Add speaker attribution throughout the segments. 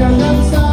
Speaker 1: Gangnam Style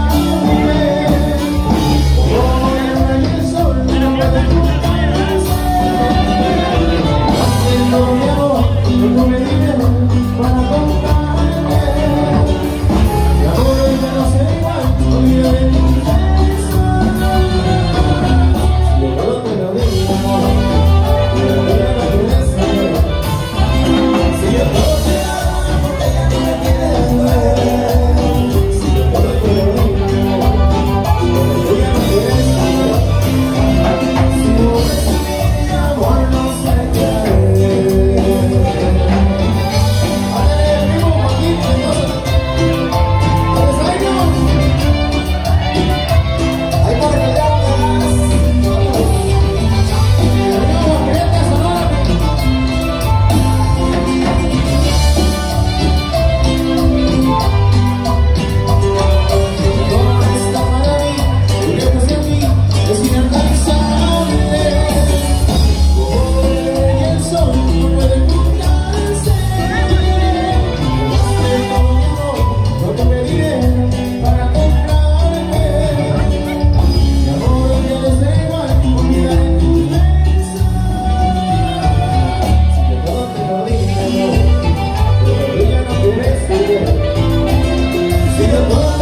Speaker 1: Filho bom